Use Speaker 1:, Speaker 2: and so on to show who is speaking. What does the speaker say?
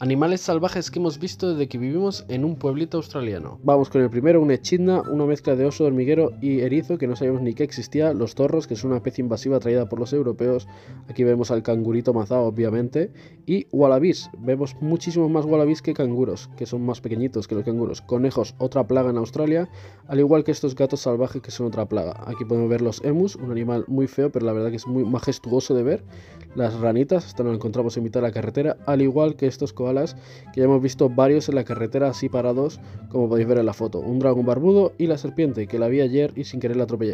Speaker 1: Animales salvajes que hemos visto desde que vivimos en un pueblito australiano. Vamos con el primero, un echidna, una mezcla de oso hormiguero y erizo que no sabíamos ni que existía, los zorros, que es una especie invasiva traída por los europeos, aquí vemos al cangurito mazao obviamente, y wallabies, vemos muchísimos más wallabies que canguros, que son más pequeñitos que los canguros, conejos, otra plaga en Australia, al igual que estos gatos salvajes que son otra plaga. Aquí podemos ver los emus, un animal muy feo, pero la verdad que es muy majestuoso de ver, las ranitas, esto lo encontramos en mitad de la carretera, al igual que estos que ya hemos visto varios en la carretera así parados, como podéis ver en la foto. Un dragón barbudo y la serpiente, que la vi ayer y sin querer la atropellé.